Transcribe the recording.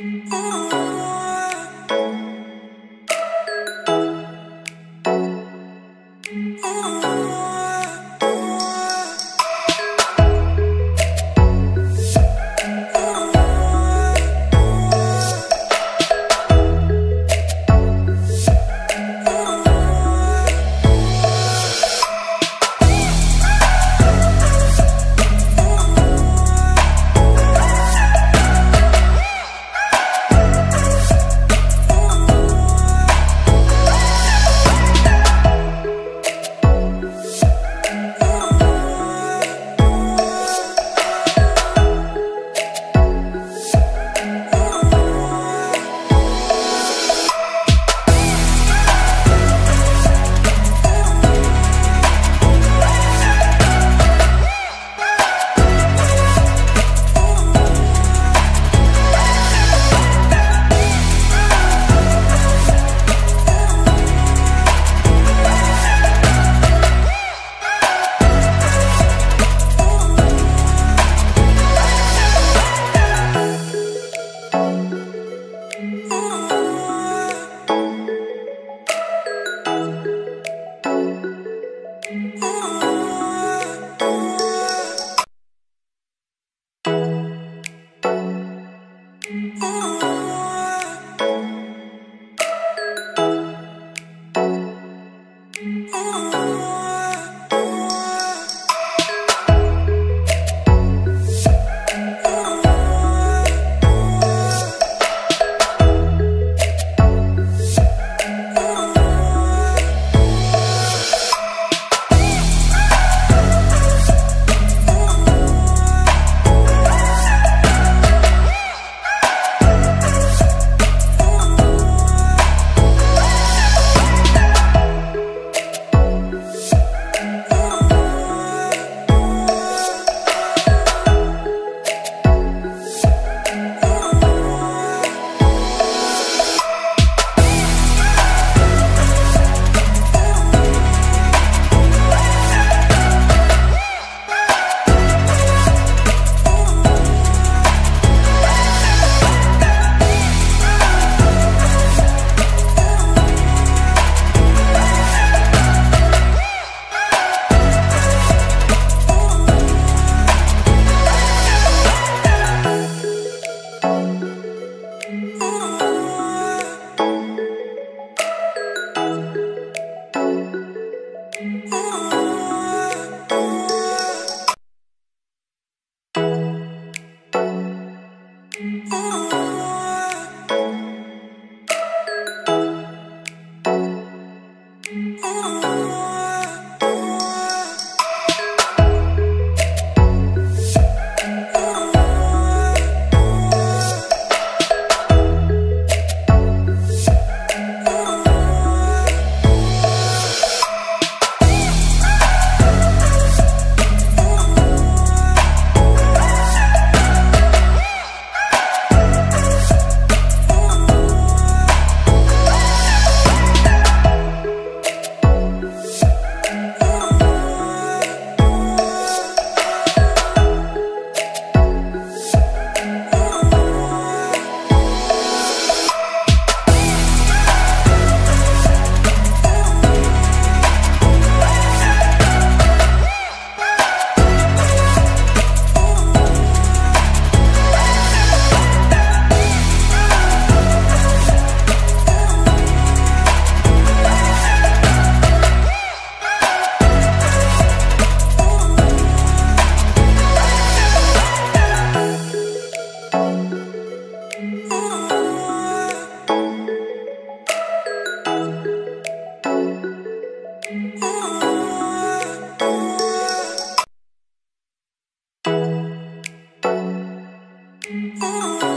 Oh. Oh. Oh. Oh.